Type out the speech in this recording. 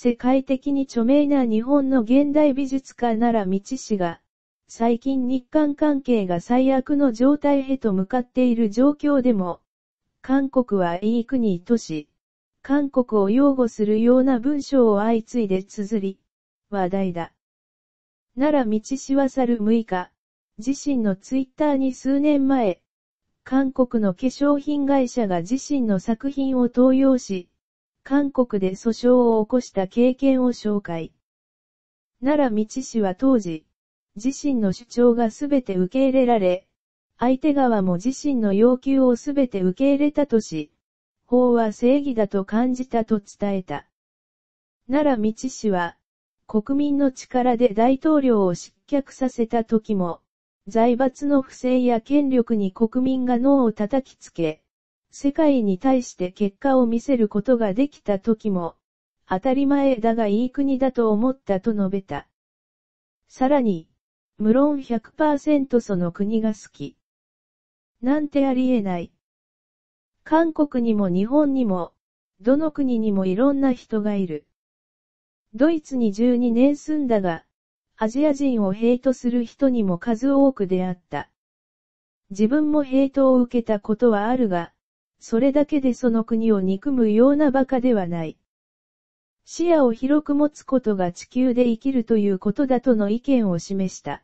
世界的に著名な日本の現代美術家なら道氏が、最近日韓関係が最悪の状態へと向かっている状況でも、韓国はいい国とし、韓国を擁護するような文章を相次いで綴り、話題だ。奈良道氏は去る6日、自身のツイッターに数年前、韓国の化粧品会社が自身の作品を盗用し、韓国で訴訟を起こした経験を紹介。奈良道氏は当時、自身の主張がすべて受け入れられ、相手側も自身の要求をすべて受け入れたとし、法は正義だと感じたと伝えた。奈良道氏は、国民の力で大統領を失脚させた時も、財閥の不正や権力に国民が脳を叩きつけ、世界に対して結果を見せることができた時も、当たり前だがいい国だと思ったと述べた。さらに、無論100%その国が好き。なんてありえない。韓国にも日本にも、どの国にもいろんな人がいる。ドイツに12年住んだが、アジア人をヘイトする人にも数多く出会った。自分もヘイトを受けたことはあるが、それだけでその国を憎むような馬鹿ではない。視野を広く持つことが地球で生きるということだとの意見を示した。